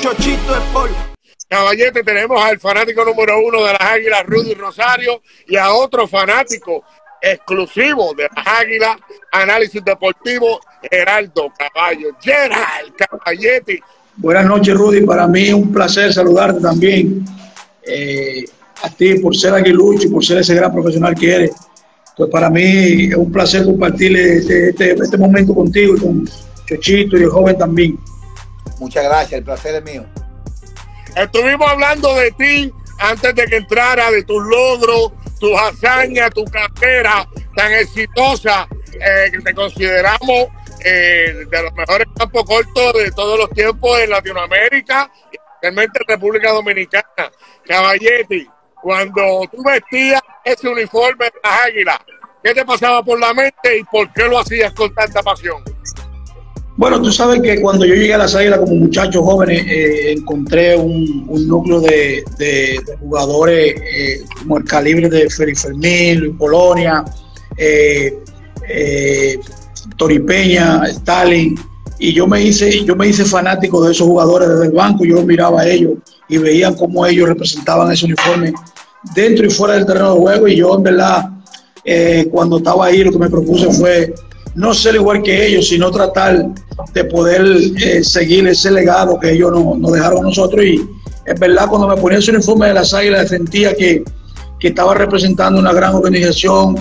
Chochito es por Caballete, tenemos al fanático número uno de las Águilas, Rudy Rosario, y a otro fanático exclusivo de las Águilas, análisis deportivo, Geraldo Caballo. Gerald Caballete. Buenas noches, Rudy. Para mí es un placer saludarte también. eh, a ti por ser aguilucho y por ser ese gran profesional que eres. Pues para mí es un placer compartir este, este, este momento contigo y con Chochito y el joven también. Muchas gracias, el placer es mío. Estuvimos hablando de ti antes de que entrara, de tus logros, tus hazañas, tu carrera tan exitosa, eh, que te consideramos eh, de los mejores campos cortos de todos los tiempos en Latinoamérica, y especialmente en República Dominicana. Caballetti, cuando tú vestías ese uniforme de las águilas, ¿qué te pasaba por la mente y por qué lo hacías con tanta pasión? Bueno, tú sabes que cuando yo llegué a las Águilas como muchacho joven, eh, encontré un, núcleo de, jugadores eh, como el calibre de Félix Fermín, Luis Polonia, eh, eh, Tori Peña, Stalin, y yo me hice, yo me hice fanático de esos jugadores desde el banco, yo miraba a ellos y veía cómo ellos representaban ese uniforme dentro y fuera del terreno de juego, y yo en verdad, eh, cuando estaba ahí, lo que me propuse fue no ser igual que ellos, sino tratar de poder eh, seguir ese legado que ellos nos, nos dejaron a nosotros. Y es verdad, cuando me ponía ese uniforme de las águilas, sentía que, que estaba representando una gran organización,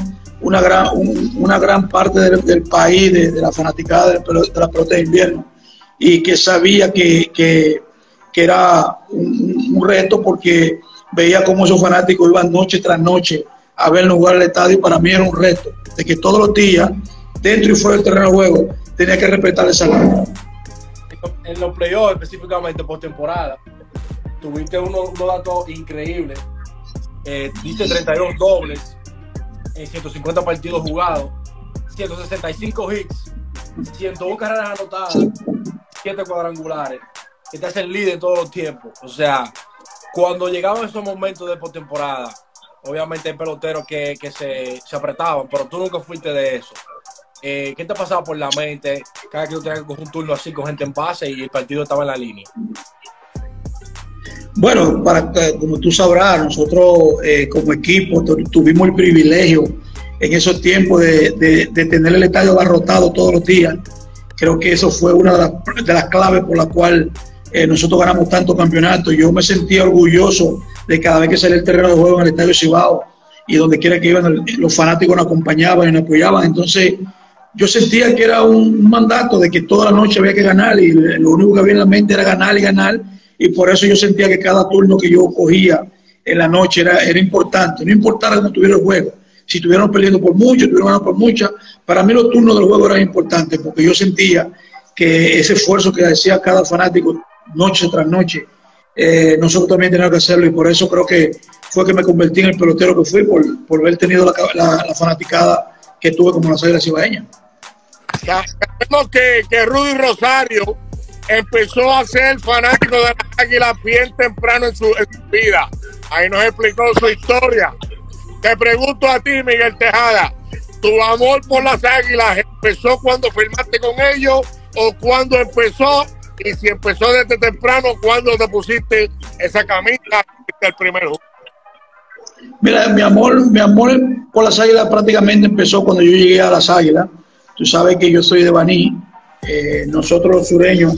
una gran, un- una gran parte del, del país, de, de la fanaticada de, la pelota de invierno, y que sabía que, que, que era un, reto porque veía cómo esos fanáticos iban noche tras noche a vernos jugar al estadio para mí era un reto, de que todos los días, dentro y fuera del terreno de juego, tenía que respetar esa ley. en los playoffs, específicamente postemporada, tuviste unos, unos datos increíbles. Eh, diste 32 dobles en 150 partidos jugados, 165 hits, 101 carreras anotadas, 7 cuadrangulares, que te hacen líder todos los tiempos. O sea, cuando llegaban esos momentos de postemporada, obviamente hay peloteros que, que se, se apretaban, pero tú nunca fuiste de eso. Eh, ¿Qué te pasaba por la mente cada que tú tenías que coger un turno así con gente en base y el partido estaba en la línea? Bueno, para, que- como tú sabrás, nosotros eh, como equipo tu- tuvimos el privilegio en esos tiempos de, tener el estadio abarrotado todos los días. Creo que eso fue una de las, de las claves por la cual eh, nosotros ganamos tantos campeonatos. Yo me sentía orgulloso de cada vez que salía el terreno de juego en el estadio Cibao y donde quiera que iban, los fanáticos nos acompañaban y nos apoyaban. Entonces, yo sentía que era un mandato de que toda la noche había que ganar y lo único que había en la mente era ganar y ganar y por eso yo sentía que cada turno que yo cogía en la noche era, era importante, no importara cómo tuviera el juego, si estuvieran perdiendo por mucho, estuvieran ganando por mucha, para mí los turnos del juego eran importantes porque yo sentía que ese esfuerzo que hacía cada fanático noche tras noche, eh, nosotros también teníamos que hacerlo. Y por eso creo que fue que me convertí en el pelotero que fui por, por haber tenido la, la- la fanaticada que tuve como las águilas cibaeñas. Sabemos que, que Rudy Rosario empezó a ser fanático de las águilas bien temprano en su, vida. Ahí nos explicó su historia. Te pregunto a ti, Miguel Tejada, ¿tu amor por las águilas empezó cuando firmaste con ellos o cuando empezó? Y si empezó desde temprano, ¿cuándo te pusiste esa camisa el primer juego? Mira, mi amor, mi amor por las águilas prácticamente empezó cuando yo llegué a las águilas. Tú sabes que yo soy de Baní. Eh, nosotros los sureños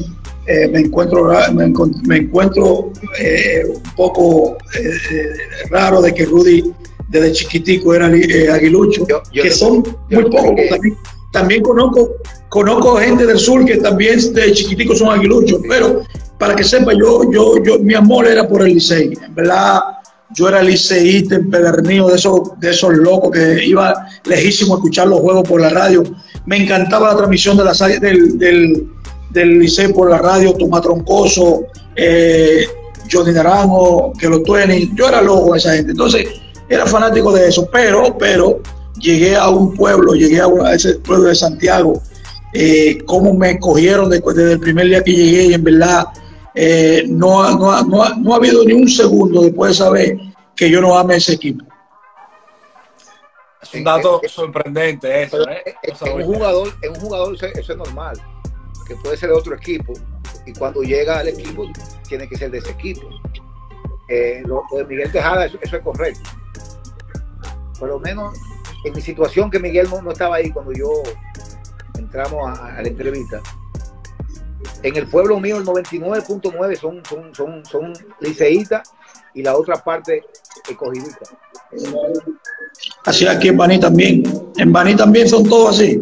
eh, me encuentro, me, encuentro eh, un poco eh, raro de que Rudy desde chiquitico era aguilucho, Yo- yo que te- son muy pocos. También, también conozco, conozco gente del sur que también de chiquitico son aguiluchos, pero para que sepa, yo, yo, yo, mi amor era por el Licey. En verdad, yo era liceísta, empedernido de esos, de esos locos que iba lejísimo a escuchar los juegos por la radio. Me encantaba la transmisión de águilas- del, del, del Licey por la radio, Tomás Troncoso, eh, Johnny Naranjo, que los Twenty. Yo era loco de esa gente. Entonces, era fanático de eso, pero, pero llegué a un pueblo, llegué a, ese pueblo de Santiago, eh, cómo me cogieron de- desde el primer día que llegué y en verdad eh, no, ha- no, ha- no, ha- no ha habido ni un segundo después de saber que yo no ame ese equipo. Es un dato sorprendente eso, ¿eh? En un jugador, en un jugador eso, es normal, que puede ser de otro equipo, y cuando llega al equipo tiene que ser de ese equipo. Eh, lo, de Miguel Tejada, eso, es correcto. Por lo menos en mi situación, que Miguel no, estaba ahí cuando yo entramos a, la entrevista, en el pueblo mío el 99.9 son, son, son, son liceístas y la otra parte escogidita. Así aquí en Baní también. En Baní también son todos así.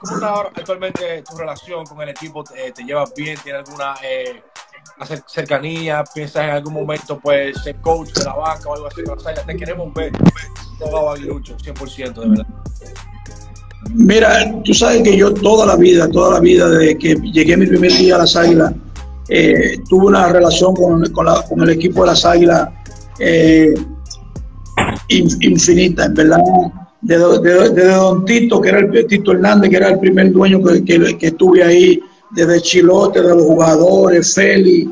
¿Cómo está actualmente tu relación con el equipo? ¿Te, llevas bien? ¿Tienes alguna eh, cercanía? ¿Piensas en algún momento pues ser coach de la banca o algo así? te queremos ver todo Aguilucho, 100% de verdad. Mira, tú sabes que yo toda la vida, toda la vida, desde que llegué mi primer día a las Águilas, eh, tuve una relación con, con, el equipo de las Águilas eh, infinita, en verdad. Desde, Don Tito, que era el Tito Hernández, que era el primer dueño que, que, estuve ahí, desde Chilote, de los jugadores, Félix,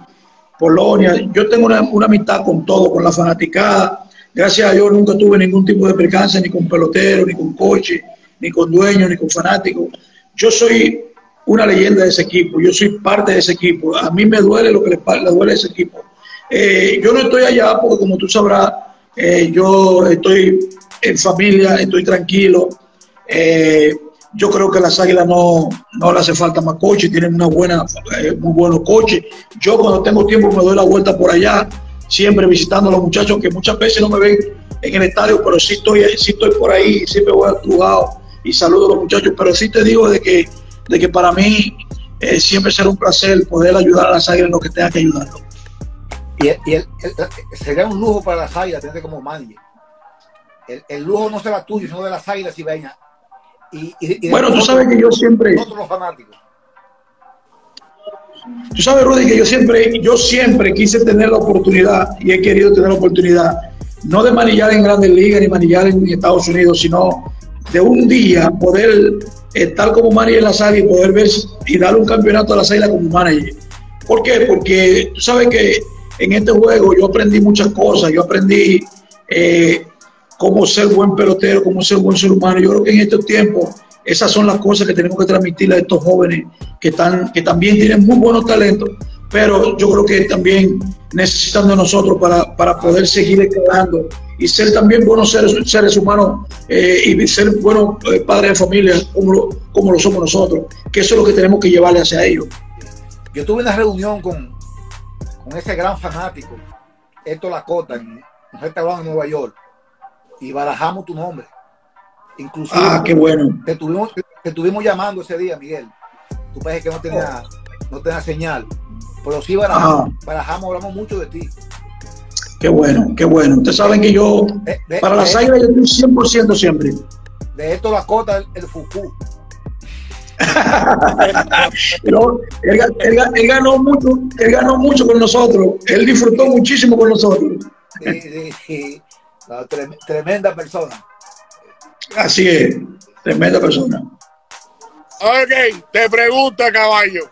Polonia. Yo tengo una, una amistad con todo, con la fanaticada. Gracias a Dios nunca tuve ningún tipo de percance, ni con pelotero, ni con coche, ni con dueños, ni con fanáticos. Yo soy una leyenda de ese equipo, yo soy parte de ese equipo. A mí me duele lo que le, duele a ese equipo. Eh, yo no estoy allá porque, como tú sabrás, eh, yo estoy en familia, estoy tranquilo. Eh, yo creo que las águilas no, no le hace falta más coches, tienen una buena, muy buenos coches. Yo cuando tengo tiempo me doy la vuelta por allá, siempre visitando a los muchachos que muchas veces no me ven en el estadio, pero sí estoy, sí estoy por ahí, siempre voy jugado y saludo a los muchachos. Pero sí te digo de que de que para mí eh, siempre será un placer poder ayudar a las águilas en lo que tenga que ayudarlo. Y, sería un lujo para las águilas tener como manager. El, lujo no será tuyo, sino de las águilas y Y, y, bueno, tú sabes que yo siempre. Nosotros fanáticos. Tú sabes, Rudy, que yo siempre, yo siempre quise tener la oportunidad y he querido tener la oportunidad, no de manillar en grandes ligas ni manillar en Estados Unidos, sino de un día poder estar como manager en la sala y poder ver y darle un campeonato a la sala como manager. ¿Por qué? Porque tú sabes que en este juego yo aprendí muchas cosas, yo aprendí eh, cómo ser buen pelotero, cómo ser buen ser humano. Yo creo que en estos tiempos esas son las cosas que tenemos que transmitirle a estos jóvenes que, están, que también tienen muy buenos talentos, pero yo creo que también necesitan de nosotros para, para poder seguir escalando y ser también buenos seres, seres humanos eh, y ser buenos eh, padres de familia como lo, como lo somos nosotros, que eso es lo que tenemos que llevarle hacia ellos. Yo tuve una reunión con, con ese gran fanático, Héctor Lacota, en un restaurante en Nueva York, y barajamos tu nombre. Inclusive, ah, qué bueno. Te tuvimos, te tuvimos llamando ese día, Miguel. Tú parece que no tenía, no tenía señal. Pero sí barajamos, barajamos, hablamos mucho de ti. Qué bueno, qué bueno. Ustedes saben que yo, para las águilas, yo estoy 100% siempre. De esto la cota el, el él, ganó mucho, él ganó mucho con nosotros. Él disfrutó muchísimo con nosotros. Sí, sí, tremenda persona. Así es, tremenda persona. Ok, te pregunta, caballo.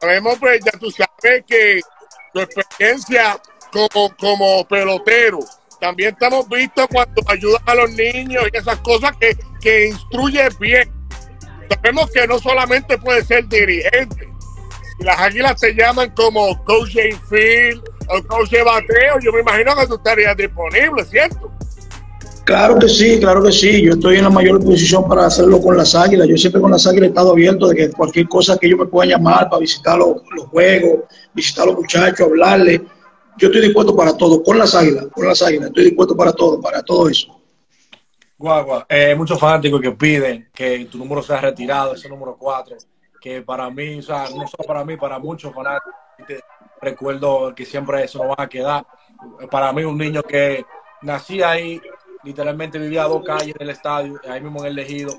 Sabemos, pues, ya tú sabes que tu experiencia como, como pelotero. También estamos visto cuando ayudas a los niños y esas cosas que, que instruye bien. Sabemos que no solamente puede ser dirigente. Las águilas te llaman como coach infield o coach de bateo, yo me imagino que tú estarías disponible, ¿cierto? Claro que sí, claro que sí. Yo estoy en la mayor posición para hacerlo con las águilas. Yo siempre con las águilas he estado abierto de que cualquier cosa que ellos me puedan llamar para visitar los, juegos, visitar a los muchachos, hablarles yo estoy dispuesto para todo, con las águilas, con las águilas, estoy dispuesto para todo, para todo eso. Guagua, eh, muchos fanáticos que piden que tu número sea retirado, ese número 4, que para mí, o sea, no solo para mí, para muchos fanáticos, recuerdo que siempre eso no va a quedar. Para mí, un niño que nací ahí, literalmente vivía a dos calles del estadio, ahí mismo en el Ejido,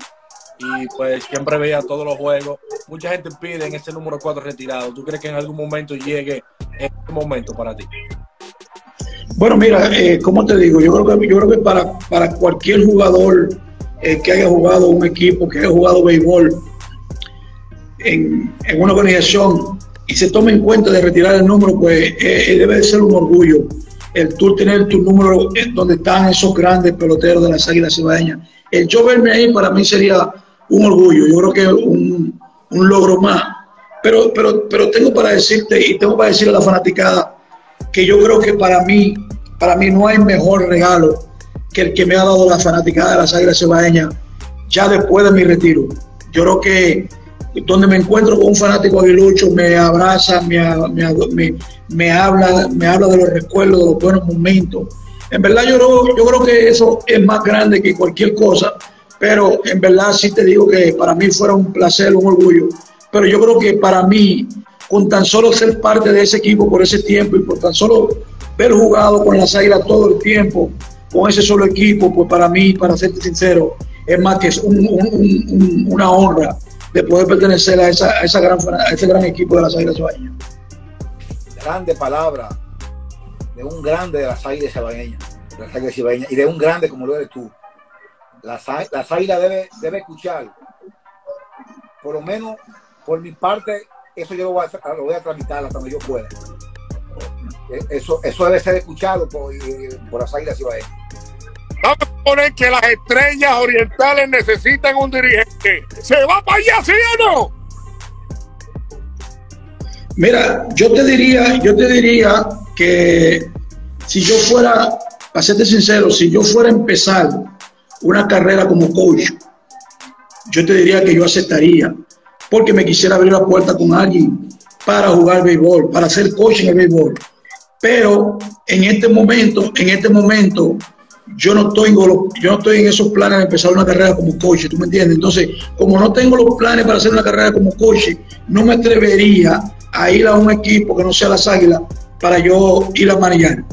y pues siempre veía todos los juegos. Mucha gente pide en ese número 4 retirado. ¿Tú crees que en algún momento llegue este momento para ti? Bueno, mira, eh, como te digo, yo creo que, yo creo que para, para cualquier jugador eh, que haya jugado un equipo, que haya jugado béisbol en, en una organización y se tome en cuenta de retirar el número, pues eh, debe de ser un orgullo el tú tener tu número donde están esos grandes peloteros de las Águilas Cibaeñas el yo verme ahí para mí sería un orgullo, yo creo que un, un logro más. Pero, pero, pero tengo para decirte y tengo para decirle a la fanaticada que yo creo que para mí, para mí no hay mejor regalo que el que me ha dado la fanaticada de las Águilas Cebaeñas ya después de mi retiro. Yo creo que donde me encuentro con un fanático aguilucho, me abraza, me, me, me, habla, me habla de los recuerdos, de los buenos momentos. En verdad yo creo, yo creo que eso es más grande que cualquier cosa, pero en verdad sí te digo que para mí fuera un placer, un orgullo. Pero yo creo que para mí, con tan solo ser parte de ese equipo por ese tiempo y por tan solo ver jugado con las águilas todo el tiempo, con ese solo equipo, pues para mí, para serte sincero, es más que una honra de poder pertenecer a, esa, esa gran, ese gran equipo de las Águilas Cebaeñas. Grande palabra de un grande de las Águilas Cebaeñas, y de un grande como lo eres tú. Las, las Águilas debe, debe escuchar, por lo menos por mi parte, eso yo lo voy a, lo voy a tramitar hasta donde yo pueda. E, eso, eso debe ser escuchado por, por las Águilas Cibaeñas. Poner que las estrellas orientales necesitan un dirigente. ¿Se va para allá, sí o no? Mira, yo te diría, yo te diría que si yo fuera, para serte sincero, si yo fuera a empezar una carrera como coach, yo te diría que yo aceptaría, porque me quisiera abrir la puerta con alguien para jugar béisbol, para ser coach en el béisbol. Pero en este momento, en este momento, yo no tengo yo no estoy en esos planes de empezar una carrera como coche, ¿tú me entiendes? Entonces, como no tengo los planes para hacer una carrera como coche, no me atrevería a ir a un equipo que no sea las Águilas para yo ir a manejar.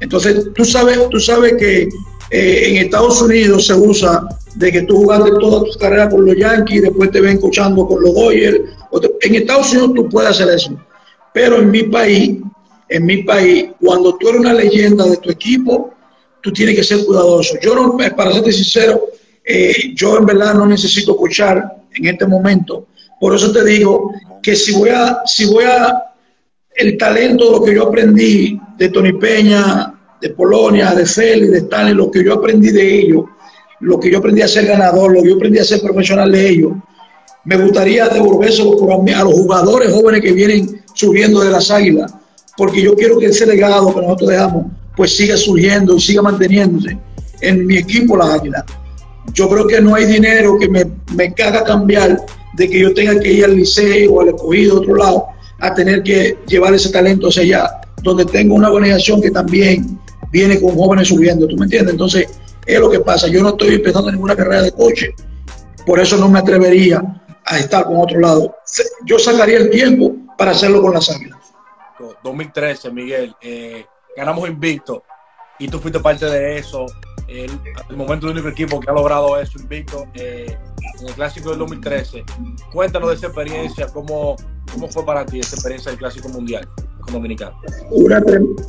Entonces, tú sabes, tú sabes que eh, en Estados Unidos se usa de que tú jugaste toda tu carrera con los Yankees y después te ven cochando con los Dodgers. En Estados Unidos tú puedes hacer eso. Pero en mi país, en mi país, cuando tú eres una leyenda de tu equipo, tú tienes que ser cuidadoso. Yo, no, eh, para serte sincero, eh, yo en verdad no necesito escuchar en este momento. Por eso te digo que si voy a, si voy a, el talento de lo que yo aprendí de Tony Peña, de Polonia, de Félix, de Stanley, lo que yo aprendí de ellos, lo que yo aprendí a ser ganador, lo que yo aprendí a ser profesional de ellos, me gustaría devolvérselo a los jugadores jóvenes que vienen subiendo de las águilas, porque yo quiero que ese legado que nosotros dejamos pues siga surgiendo y siga manteniéndose en mi equipo las águilas. Yo creo que no hay dinero que me, me haga cambiar de que yo tenga que ir al liceo o al escogido de otro lado a tener que llevar ese talento hacia allá, donde tengo una organización que también viene con jóvenes subiendo, ¿tú me entiendes? Entonces, es lo que pasa. Yo no estoy empezando ninguna carrera de coche, por eso no me atrevería a estar con otro lado. Yo sacaría el tiempo para hacerlo con las águilas. 2013, Miguel. Eh, ganamos invicto y tú fuiste parte de eso. El, el momento del único equipo que ha logrado eso invicto eh, en el clásico del 2013. Cuéntanos de esa experiencia, cómo, cómo fue para ti esa experiencia del clásico mundial con Dominicano. Una,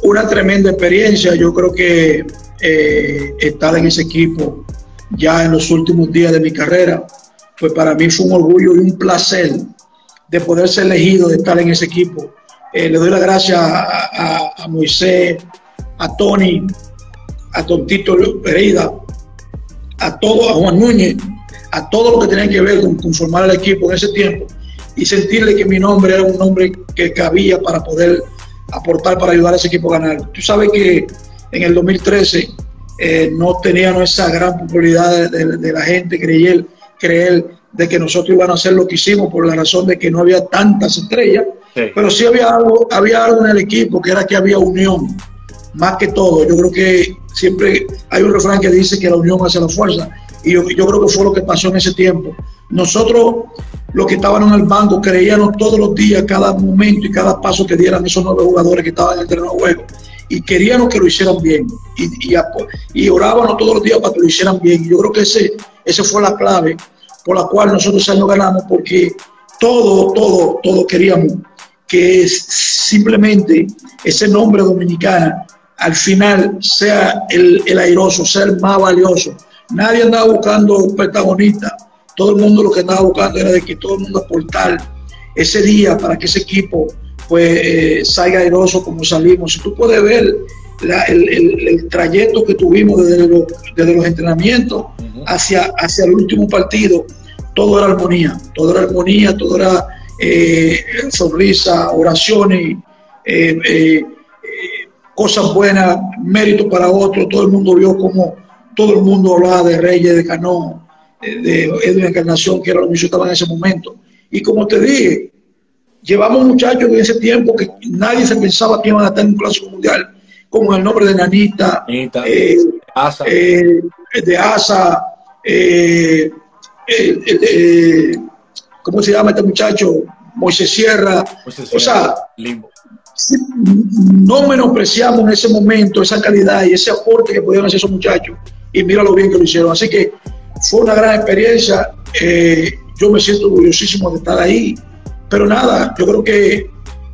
una tremenda experiencia. Yo creo que eh, estar en ese equipo ya en los últimos días de mi carrera, pues para mí fue un orgullo y un placer de poder ser elegido, de estar en ese equipo eh, le doy las gracias a, Moisés, a Tony, a Tontito Pereira, a todo, a Juan Núñez, a todo lo que tenía que ver con, formar el equipo en ese tiempo y sentirle que mi nombre era un nombre que cabía para poder aportar para ayudar a ese equipo a ganar. Tú sabes que en el 2013 eh, no teníamos esa gran popularidad de, la gente creer, creer de que nosotros íbamos a hacer lo que hicimos por la razón de que no había tantas estrellas pero sí había algo, había algo en el equipo que era que había unión, más que todo. Yo creo que siempre hay un refrán que dice que la unión hace la fuerza. Y yo, creo que fue lo que pasó en ese tiempo. Nosotros, los que estaban en el banco, creíamos todos los días, cada momento y cada paso que dieran esos nueve jugadores que estaban en el terreno de juego. Y queríamos que lo hicieran bien. Y, y, orábamos todos los días para que lo hicieran bien. Y yo creo que ese, ese fue la clave por la cual nosotros años ganamos, porque todo, todo, todo queríamos que es simplemente ese nombre dominicana al final sea el, el airoso, sea el más valioso. Nadie andaba buscando un protagonista, todo el mundo lo que andaba buscando era de que todo el mundo aportar ese día para que ese equipo pues eh, salga airoso como salimos. Si tú puedes ver el, trayecto que tuvimos desde los, desde los entrenamientos hacia, hacia el último partido, todo era armonía, todo era armonía, todo era eh, sonrisa, oraciones, eh, eh, cosas buenas, mérito para otros. Todo el mundo vio como todo el mundo hablaba de Reyes, de Cano, de Edwin Encarnación, que era lo que yo estaba en ese momento. Y como te dije, llevamos muchachos en ese tiempo que nadie se pensaba que iban a estar en un clásico mundial, como el nombre de Nanita, Asa. de Asa, ¿cómo se llama este muchacho? Moisés Sierra. o sea, no menospreciamos en ese momento esa calidad y ese aporte que pudieron hacer esos muchachos. Y mira lo bien que lo hicieron. Así que fue una gran experiencia. Eh, yo me siento orgullosísimo de estar ahí. Pero nada, yo creo que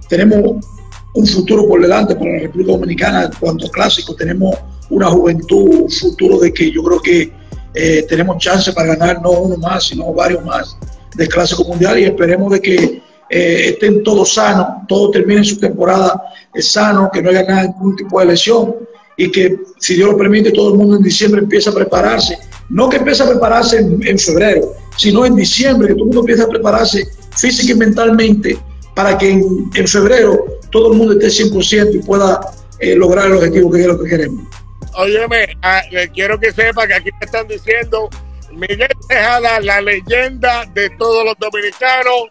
tenemos un futuro por delante para la República Dominicana en cuanto a clásicos. Tenemos una juventud, un futuro de que yo creo que eh, tenemos chance para ganar no uno más, sino varios más de clásico mundial y esperemos de que eh, estén todos sanos, todos terminen su temporada sano, que no haya ningún tipo de lesión y que, si Dios lo permite, todo el mundo en diciembre empiece a prepararse. No que empiece a prepararse en, febrero, sino en diciembre, que todo el mundo empiece a prepararse física y mentalmente para que en, febrero todo el mundo esté 100% y pueda eh, lograr el objetivo que es lo que queremos. Óyeme, ah, quiero que sepa que aquí me están diciendo Miguel Tejada, la leyenda de todos los dominicanos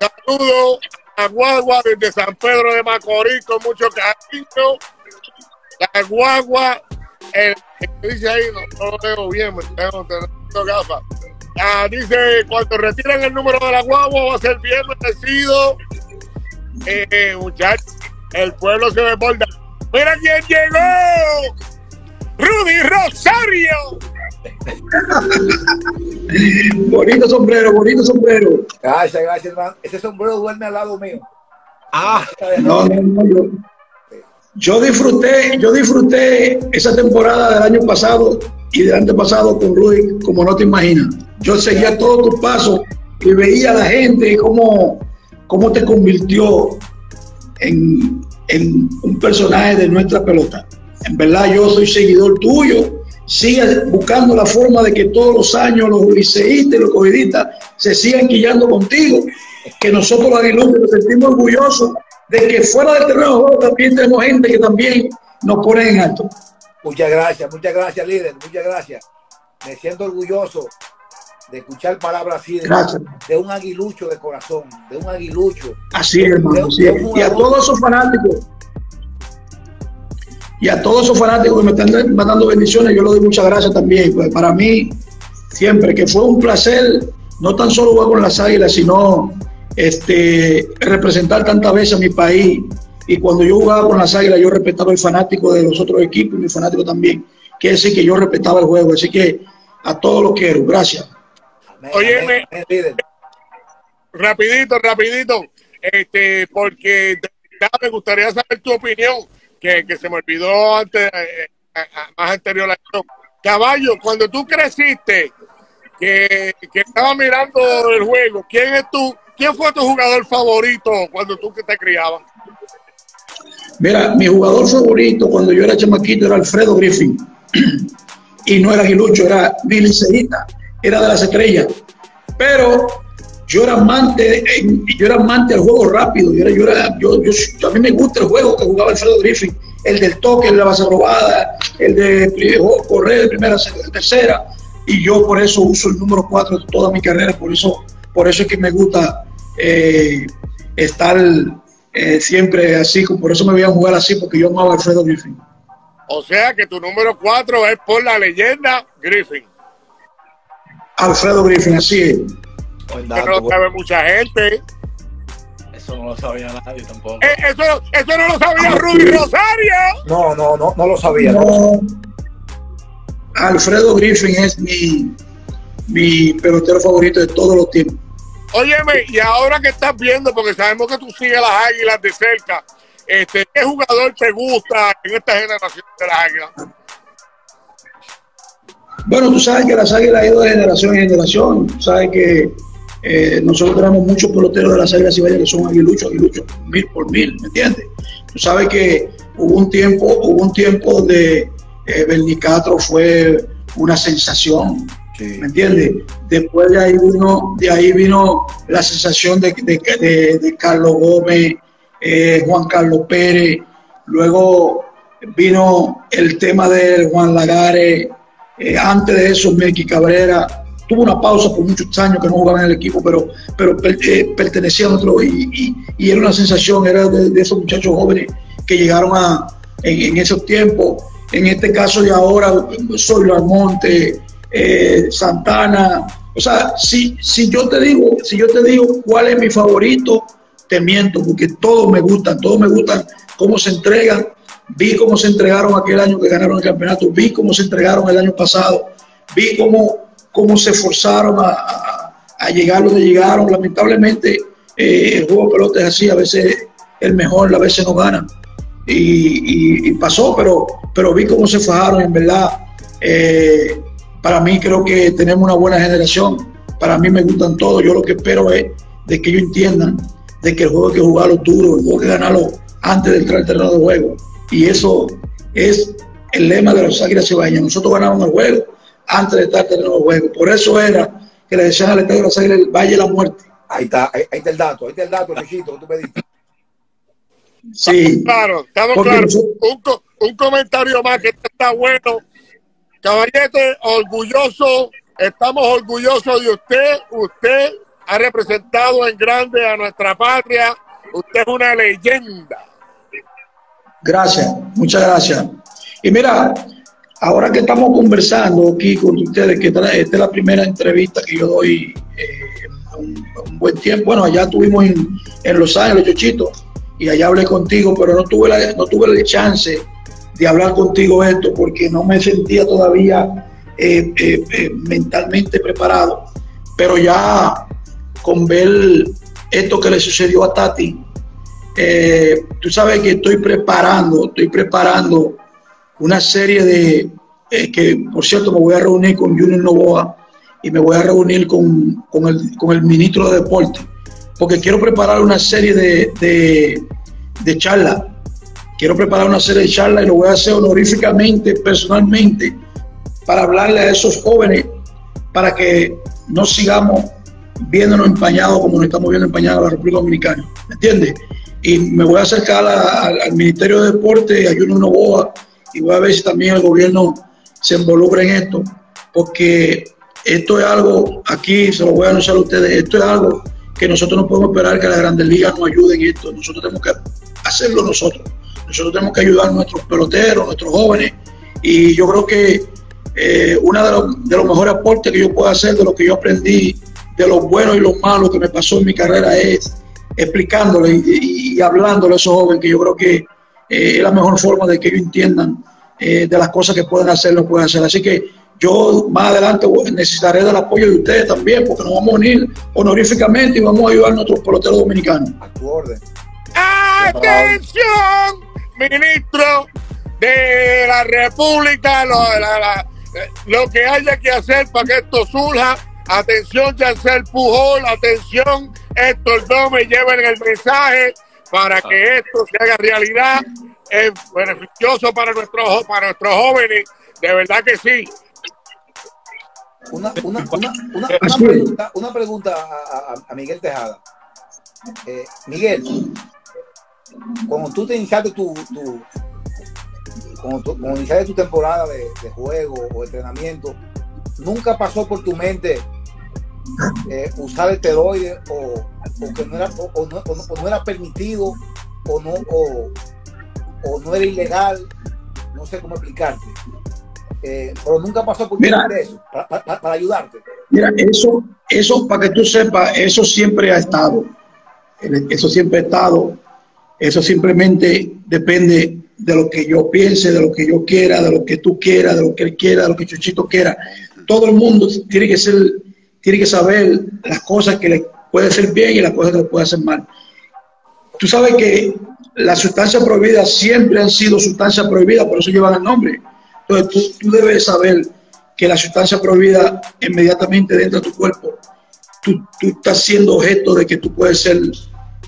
Saludos a Guagua desde San Pedro de Macorís con mucho cariño. La Guagua, el, dice ahí, no, lo veo bien, me tengo, tengo gafas. Ah, dice, cuando retiren el número de la Guagua va a ser bien merecido. Eh, muchachos, el pueblo se desborda. ¡Mira quién llegó! ¡Rudy Rosario! bonito sombrero, bonito sombrero. Gracias, gracias, hermano. Ese sombrero duerme al lado mío. Ah, no, no, no. Yo, disfruté, yo disfruté esa temporada del año pasado y del antepasado con Rudy, como no te imaginas. Yo seguía todos tus pasos y veía a la gente cómo, cómo te convirtió en, en un personaje de nuestra pelota. En verdad, yo soy seguidor tuyo siga buscando la forma de que todos los años los liceístas y los covidistas se sigan quillando contigo, que nosotros los aguiluchos nos sentimos orgullosos de que fuera del terreno también tenemos gente que también nos pone en alto. Muchas gracias, muchas gracias líder, muchas gracias. Me siento orgulloso de escuchar palabras así de, un aguilucho de corazón, de un aguilucho. Así es, hermano. y a todos esos fanáticos y a todos esos fanáticos que me están mandando bendiciones, yo les doy muchas gracias también. Pues para mí, siempre que fue un placer, no tan solo jugar con las águilas, sino este, representar tantas veces a mi país. Y cuando yo jugaba con las águilas, yo respetaba el fanático de los otros equipos y mi fanático también. Quiere decir que yo respetaba el juego. Así que a todos los quiero. Gracias. Oye, rapidito, rapidito, este, porque me gustaría saber tu opinión que, se me olvidó antes, eh, eh, más anterior a esto. Caballo, cuando tú creciste, que, que estaba mirando el juego, ¿quién es tú? ¿Quién fue tu jugador favorito cuando tú que te criabas? Mira, mi jugador favorito cuando yo era chamaquito era Alfredo Griffin. y no era Gilucho, era Billy Cerita, era de las estrellas. Pero yo era amante, yo era amante del juego rápido. Yo era, yo era, yo, a mí me gusta el juego que jugaba Alfredo Griffin, el del toque, el de la base robada, el de correr de primera a tercera. Y yo por eso uso el número 4 de toda mi carrera, por eso, por eso es que me gusta eh, estar eh, siempre así, por eso me voy a jugar así, porque yo amaba a Alfredo Griffin. O sea que tu número 4 es por la leyenda Griffin. Alfredo Griffin, así es. Eso no lo sabe mucha gente. Eso no lo sabía nadie tampoco. Eh, eso, eso, no lo sabía Rudy Rosario. No, no, no, no lo sabía. Alfredo Griffin es mi, mi pelotero favorito de todos los tiempos. Óyeme, y ahora que estás viendo, porque sabemos que tú sigues las águilas de cerca, este, ¿qué jugador te gusta en esta generación de las águilas? Bueno, tú sabes que las águilas ha ido de generación en generación. Tú sabes que eh, nosotros tenemos muchos peloteros de las águilas y que son aguiluchos, aguiluchos, mil por mil, ¿me entiendes? Tú sabes que hubo un tiempo, hubo un tiempo donde eh, Bernicatro fue una sensación, ¿me entiendes? Después de ahí vino, de ahí vino la sensación de, de, Carlos Gómez, eh, Juan Carlos Pérez, luego vino el tema de Juan Lagares, eh, antes de eso Melqui Cabrera, tuvo una pausa por muchos años que no jugaba en el equipo, pero, pero eh, pertenecía a otro y, y, era una sensación, era de, esos muchachos jóvenes que llegaron a, en, esos tiempos. En este caso de ahora, soy Almonte, eh, Santana. O sea, si, si yo te digo, si yo te digo cuál es mi favorito, te miento, porque todos me gustan, todos me gustan cómo se entregan. Vi cómo se entregaron aquel año que ganaron el campeonato, vi cómo se entregaron el año pasado, vi cómo cómo se esforzaron a, llegar donde llegaron. Lamentablemente, eh, el juego de pelota es así, a veces el mejor, a veces no gana. Y, pasó, pero, pero vi cómo se fajaron, en verdad. Eh, para mí creo que tenemos una buena generación. Para mí me gustan todos. Yo lo que espero es de que ellos entiendan de que el juego hay que jugarlo duro, el juego hay que ganarlo antes de entrar al terreno de juego. Y eso es el lema de los Águilas Cibaeñas. Nosotros ganamos el juego antes de estar en los juegos. Por eso era que le decían al Estadio de el Valle de la Muerte. Ahí está, ahí, está el dato, ahí está el dato, Luisito, que tú me diste. Sí. Claro, estamos claros. Un, un, comentario más que está bueno. Caballete, orgulloso, estamos orgullosos de usted. Usted ha representado en grande a nuestra patria. Usted es una leyenda. Gracias, muchas gracias. Y mira, Ahora que estamos conversando aquí con ustedes, que esta, es la primera entrevista que yo doy eh, un, buen tiempo. Bueno, allá estuvimos en, Los Ángeles, Chochito, y allá hablé contigo, pero no tuve la, no tuve la chance de hablar contigo esto porque no me sentía todavía eh, eh, mentalmente preparado. Pero ya con ver esto que le sucedió a Tati, tú sabes que estoy preparando, estoy preparando una serie de, eh, que por cierto me voy a reunir con Junior Novoa y me voy a reunir con, el, ministro de Deporte, porque quiero preparar una serie de, de, charlas. Quiero preparar una serie de charlas y lo voy a hacer honoríficamente, personalmente, para hablarle a esos jóvenes, para que no sigamos viéndonos empañados como nos estamos viendo empañados en la República Dominicana. ¿Me entiendes? Y me voy a acercar al Ministerio de Deporte, a Junior Novoa, y voy a ver si también el gobierno se involucra en esto, porque esto es algo, aquí se lo voy a anunciar a ustedes, esto es algo que nosotros no podemos esperar que las grandes ligas nos ayuden en esto, nosotros tenemos que hacerlo nosotros, nosotros tenemos que ayudar a nuestros peloteros, nuestros jóvenes, y yo creo que eh, uno de los, de los mejores aportes que yo puedo hacer de lo que yo aprendí, de lo bueno y lo malo que me pasó en mi carrera es explicándole y, y hablándole a esos jóvenes que yo creo que eh, es la mejor forma de que ellos entiendan eh, de las cosas que pueden hacer, lo pueden hacer. Así que yo más adelante necesitaré del apoyo de ustedes también, porque nos vamos a unir honoríficamente y vamos a ayudar a nuestros peloteros dominicanos. A tu orden. ¡Atención, ministro de la República! Lo, lo que haya que hacer para que esto surja. Atención, Yancel Pujol. Atención, Héctor Gómez. Lleven el mensaje para que esto se haga realidad. Es beneficioso para nuestros, para nuestros jóvenes, de verdad que sí. Una, una, una, una pregunta, una pregunta a, Miguel Tejada. Eh, Miguel, cuando tú te iniciaste tu, tu cuando, iniciaste tu temporada de, de, juego o entrenamiento, nunca pasó por tu mente eh, usar el teroide o, que no era, o, no, era permitido o no, o, no era ilegal, no sé cómo explicarte. Eh, pero nunca pasó por mira, eso, para, ayudarte. Mira, eso, eso, para que tú sepas, eso siempre ha estado. Eso siempre ha estado. Eso simplemente depende de lo que yo piense, de lo que yo quiera, de lo que tú quieras, de lo que él quiera, de lo que Chuchito quiera. Todo el mundo tiene que ser tiene que saber las cosas que le puede hacer bien y las cosas que le puede hacer mal. Tú sabes que las sustancias prohibidas siempre han sido sustancias prohibidas, por eso llevan el nombre. Entonces tú, debes saber que la sustancia prohibida inmediatamente dentro de tu cuerpo, tú, estás siendo objeto de que tú puedes ser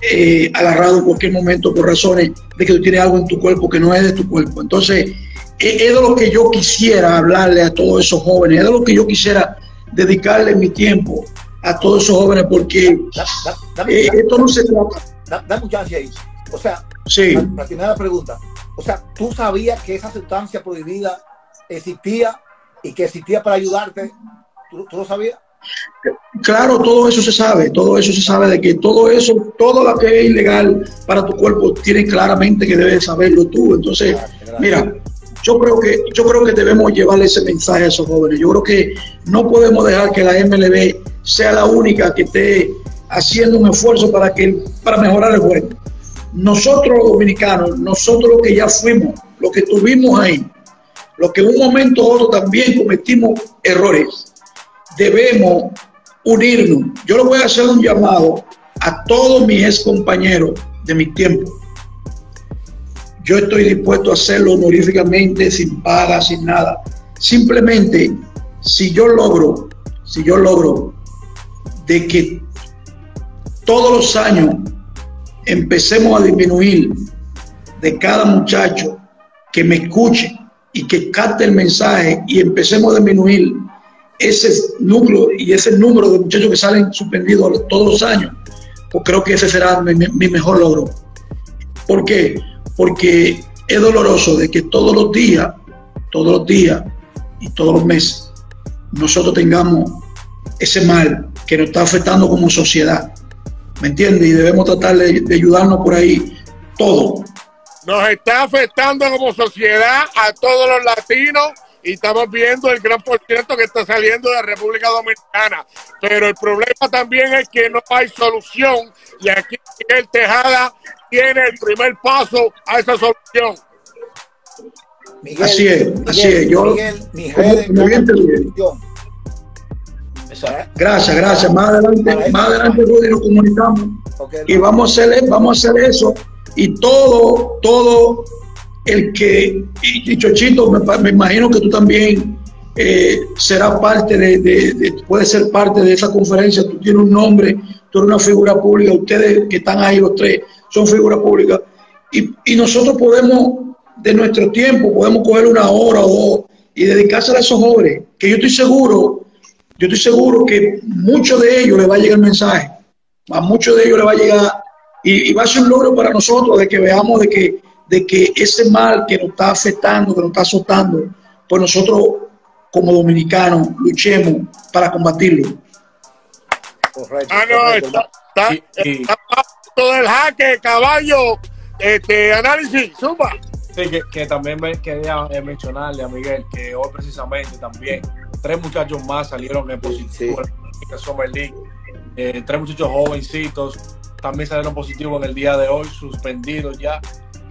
eh, agarrado en cualquier momento por razones de que tú tienes algo en tu cuerpo que no es de tu cuerpo. Entonces, es de lo que yo quisiera hablarle a todos esos jóvenes, es de lo que yo quisiera dedicarle mi tiempo a todos esos jóvenes, porque eh, esto no se trata. Dame un chance ahí. O sea, sí. la primera pregunta. O sea, ¿tú sabías que esa sustancia prohibida existía y que existía para ayudarte? ¿Tú, tú lo sabías? Claro, todo eso se sabe, todo eso se sabe de que todo eso, todo lo que es ilegal para tu cuerpo, tiene claramente que debes saberlo tú. Entonces, mira, yo creo que yo creo que debemos llevarle ese mensaje a esos jóvenes. Yo creo que no podemos dejar que la MLB sea la única que esté haciendo un esfuerzo para que para mejorar el juego. Nosotros los dominicanos, nosotros los que ya fuimos, los que estuvimos ahí, los que en un momento u otro también cometimos errores, debemos unirnos. Yo le voy a hacer un llamado a todos mis ex compañeros de mi tiempo. Yo estoy dispuesto a hacerlo honoríficamente, sin paga, sin nada. Simplemente, si yo logro, si yo logro de que todos los años empecemos a disminuir de cada muchacho que me escuche y que capte el mensaje y empecemos a disminuir ese núcleo y ese número de muchachos que salen suspendidos todos los años, pues creo que ese será mi, mi mejor logro. ¿Por qué? Porque es doloroso de que todos los días, todos los días y todos los meses, nosotros tengamos ese mal que nos está afectando como sociedad. ¿Me entiendes? Y debemos tratar de, de ayudarnos por ahí todo. Nos está afectando como sociedad a todos los latinos y estamos viendo el gran por ciento que está saliendo de la República Dominicana. Pero el problema también es que no hay solución y aquí Miguel Tejada tiene el primer paso a esa solución. Miguel, así es, Miguel, así es. Yo, Miguel, mis redes, como bien te dije. Gracias, gracias. Más adelante, más adelante Rudy, nos comunicamos Okay, y vamos a hacer, vamos a hacer eso y todo, todo el que y, y Chochito, me, imagino que tú también eh, serás parte de, de, de- puedes ser parte de esa conferencia. Tú tienes un nombre, tú eres una figura pública. Ustedes que están ahí los tres son figuras públicas y, y nosotros podemos de nuestro tiempo podemos coger una hora o dos y dedicársela a esos jóvenes que yo estoy seguro yo estoy seguro que muchos de ellos les va a llegar el mensaje, a muchos de ellos les va a llegar y, y va a ser un logro para nosotros de que veamos de que, de que ese mal que nos está afectando, que nos está azotando, pues nosotros como dominicanos luchemos para combatirlo. correcto, Ah, no, correcto. está, está, Y- y- está todo el jaque, caballo, este análisis, zumba. Sí, que, que también me quería eh, mencionarle a Miguel que hoy precisamente también tres muchachos más salieron en positivo Sí. en la Dominica Summer League. Eh, tres muchachos jovencitos también salieron positivos en el día de hoy, suspendidos ya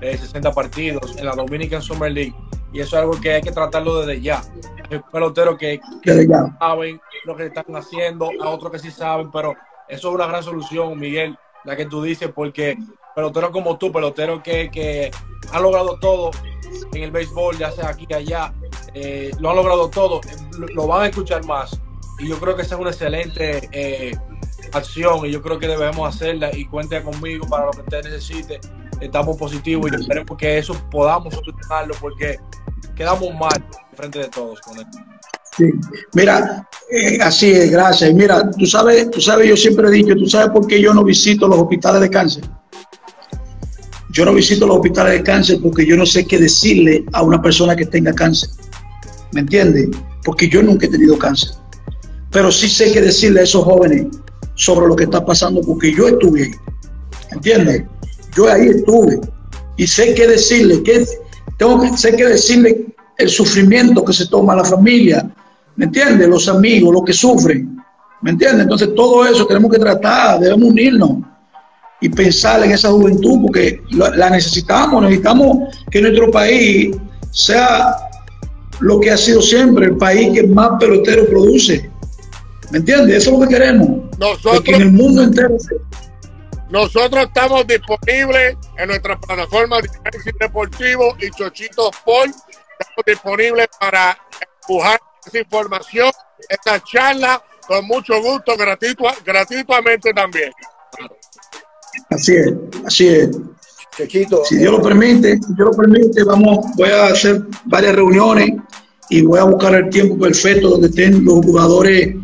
eh, 60 partidos en la Dominican Summer League. Y eso es algo que hay que tratarlo desde ya. Hay peloteros que, que Desde ya. saben lo que están haciendo, a otros que sí saben, pero eso es una gran solución, Miguel, la que tú dices, porque peloteros como tú, peloteros que, que han logrado todo en el béisbol, ya sea aquí y allá, eh, lo han logrado todo, lo, lo van a escuchar más. Y yo creo que esa es una excelente eh, acción y yo creo que debemos hacerla y cuente conmigo para lo que usted necesite. Estamos positivos y esperemos que eso podamos solucionarlo porque quedamos mal frente de todos con él. Mira, eh, así es, gracias. Mira, tú sabes, tú sabes, yo siempre he dicho, tú sabes por qué yo no visito los hospitales de cáncer. Yo no visito los hospitales de cáncer porque yo no sé qué decirle a una persona que tenga cáncer. ¿Me entiendes? Porque yo nunca he tenido cáncer. Pero sí sé qué decirle a esos jóvenes sobre lo que está pasando porque yo estuve ahí. ¿Entiendes? Yo ahí estuve y sé qué decirle, qué, tengo que, sé qué decirle el sufrimiento que se toma la familia, ¿me entiendes? Los amigos, los que sufren, ¿me entiendes? Entonces todo eso tenemos que tratar, debemos unirnos y pensar en esa juventud porque la, necesitamos, necesitamos que nuestro país sea lo que ha sido siempre, el país que más peloteros produce, ¿me entiendes? Eso es lo que queremos, de que en el Nosotros, mundo entero nosotros estamos disponibles en nuestra plataforma de análisis deportivo y Chochito Sport. Estamos disponibles para empujar esa información, esta charla, con mucho gusto, gratuito, gratuitamente también. Así es, así es. Chechito, Si Dios lo permite, si Dios lo permite, vamos, voy a hacer varias reuniones y voy a buscar el tiempo perfecto donde estén los jugadores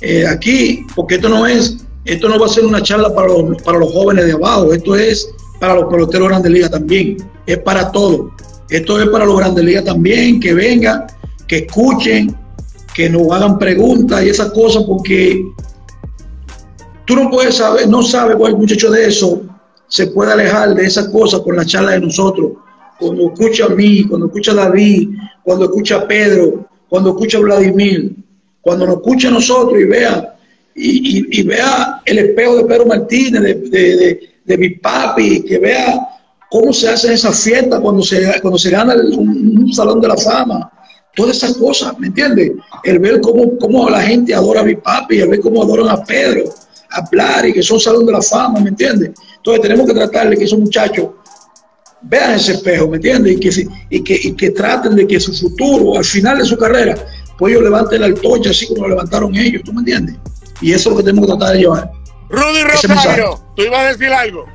eh, aquí, porque esto no es, esto no va a ser una charla para los, para los jóvenes de abajo, esto es para los peloteros de Grandes Ligas también, es para todos. Esto es para los Grandes Ligas también, que vengan, que escuchen, que nos hagan preguntas y esas cosas, porque tú no puedes saber, no sabes cuál muchacho de eso se puede alejar de esas cosas con la charla de nosotros. Cuando escucha a mí, cuando escucha a David, cuando escucha a Pedro, cuando escucha a Vladimir, cuando nos escucha a nosotros y vea, y, vea el espejo de Pedro Martínez, de, de, de, de mi papi, que vea cómo se hacen esas fiestas cuando se, cuando se gana un, un salón de la fama, todas esas cosas, ¿me entiendes? El ver cómo, cómo la gente adora a mi papi, el ver cómo adoran a Pedro, a Plari, que son salón de la fama, ¿me entiendes? Entonces tenemos que tratar de que esos muchachos vean ese espejo, ¿me entiendes? Y que, y, que, y que traten de que su futuro, al final de su carrera, pues ellos levanten la antorcha así como lo levantaron ellos, ¿tú me entiendes? Y eso es lo que tenemos que tratar de llevar. Rudy Rosario, tú ibas a decir algo.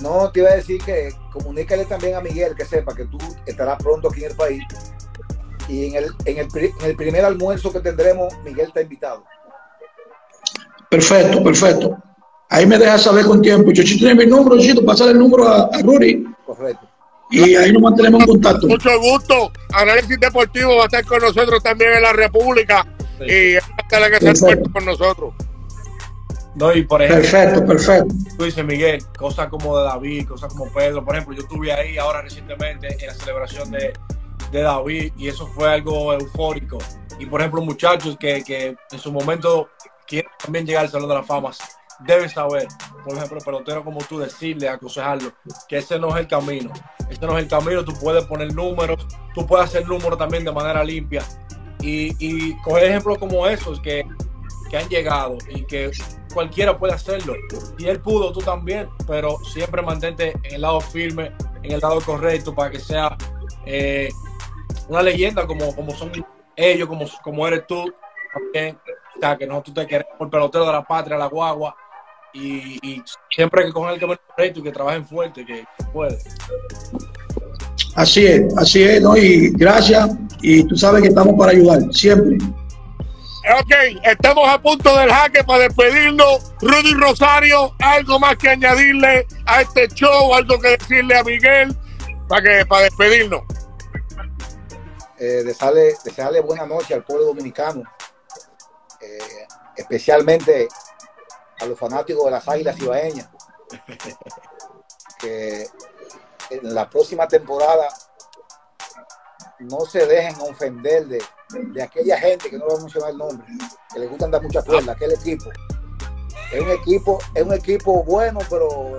no te iba a decir que comunícale también a Miguel que sepa que tú estarás pronto aquí en el país. Y en el, en el, en el primer almuerzo que tendremos, Miguel está invitado. Perfecto, perfecto. Ahí me dejas saber con tiempo. Chochito tiene mi número, Chochito, pasar el número a, a Rudy Correcto. y ahí nos mantenemos en contacto. Mucho gusto. Análisis Deportivo va a estar con nosotros también en la República. Y a tener que fuerte con nosotros. No, y por ejemplo, Perfecto, perfecto. tú dices Miguel, cosas como de David, cosas como Pedro. Por ejemplo, yo estuve ahí ahora recientemente en la celebración de, de David y eso fue algo eufórico. Y por ejemplo, muchachos que, que en su momento quieren también llegar al Salón de la Fama, deben saber, por ejemplo, pelotero como tú, decirle, aconsejarlo, que ese no es el camino. Ese no es el camino, tú puedes poner números, tú puedes hacer números también de manera limpia. Y, y coger ejemplos como esos que, que han llegado y que cualquiera puede hacerlo. Y él pudo, tú también, pero siempre mantente en el lado firme, en el lado correcto para que sea eh, una leyenda como, como son ellos, como, como eres tú también. O sea, que nosotros te queremos el pelotero de la patria, la guagua. Y, y siempre que cojan el camino correcto y que trabajen fuerte, que, que. Así es, así es, ¿no? Y gracias. Y tú sabes que estamos para ayudar, siempre. Ok, estamos a punto del jaque para despedirnos. Rudy Rosario, algo más que añadirle a este show, algo que decirle a Miguel para que para despedirnos. Eh, desearle, desearle buena noche al pueblo dominicano, eh, especialmente a los fanáticos de las águilas ibaeñas. Que en la próxima temporada no se dejen ofender de, de aquella gente que no va a mencionar el nombre, que les gusta dar mucha cuerda, aquel equipo. Es un equipo, es un equipo bueno, pero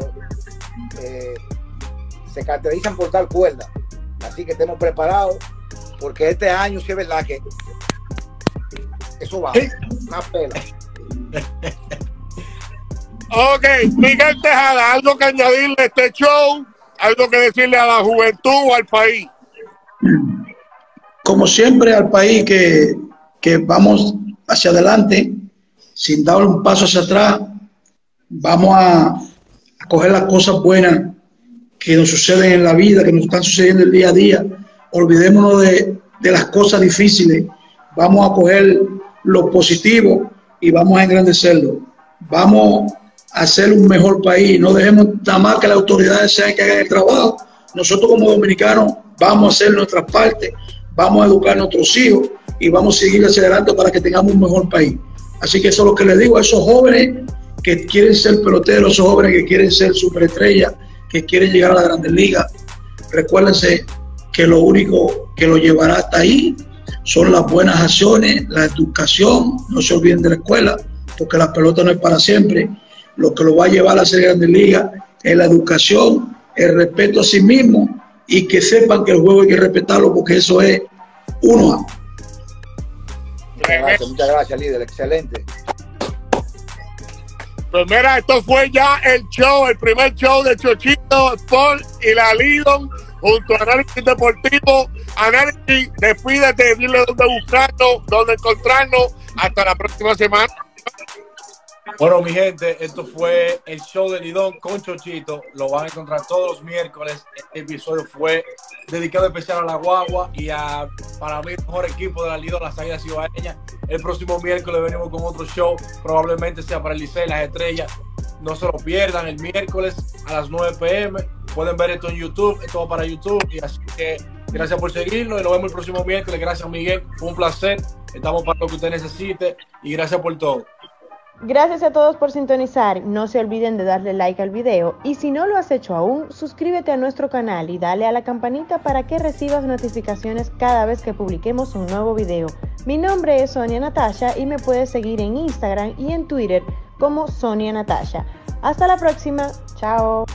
eh, se caracterizan por dar cuerda. Así que estemos preparados, porque este año sí es verdad que eso va, una pela. Ok, Miguel Tejada, algo que añadirle a este show, algo que decirle a la juventud o al país. Como siempre, al país que, que vamos hacia adelante, sin dar un paso hacia atrás, vamos a, coger las cosas buenas que nos suceden en la vida, que nos están sucediendo el día a día. Olvidémonos de, de las cosas difíciles, vamos a coger lo positivo y vamos a engrandecerlo. Vamos a hacer un mejor país. No dejemos nada más que las autoridades sean que hagan el trabajo. Nosotros como dominicanos vamos a hacer nuestra parte, vamos a educar a nuestros hijos y vamos a seguir acelerando para que tengamos un mejor país. Así que eso es lo que les digo a esos jóvenes que quieren ser peloteros, esos jóvenes que quieren ser superestrellas, que quieren llegar a la Grandes Ligas. Recuérdense que lo único que lo llevará hasta ahí son las buenas acciones, la educación, no se olviden de la escuela, porque la pelota no es para siempre. Lo que lo va a llevar a ser Grandes Ligas es la educación, el respeto a sí mismo y que sepan que el juego hay que respetarlo porque eso es uno a. Muchas gracias, muchas gracias, líder, excelente. Pues mira, esto fue ya el show, el primer show de Chochito Sport y la Lidon junto a Análisis Deportivo. Análisis, despídete, dile dónde buscarnos, dónde encontrarnos. Hasta la próxima semana. Bueno, mi gente, esto fue el show de Lidón con Chochito. Lo van a encontrar todos los miércoles. Este episodio fue dedicado especial a la guagua y a, para mí, el mejor equipo de la Lidón, las Águilas Cibaeñas. El próximo miércoles venimos con otro show. Probablemente sea para el Licey, las estrellas. No se lo pierdan el miércoles a las 9 pm. Pueden ver esto en YouTube. Esto va para YouTube. Y así que gracias por seguirnos y nos vemos el próximo miércoles. Gracias, Miguel. Fue un placer. Estamos para lo que usted necesite y gracias por todo. Gracias a todos por sintonizar. No se olviden de darle like al video y si no lo has hecho aún, suscríbete a nuestro canal y dale a la campanita para que recibas notificaciones cada vez que publiquemos un nuevo video. Mi nombre es Sonia Natasha y me puedes seguir en Instagram y en Twitter como Sonia Natasha. Hasta la próxima. Chao.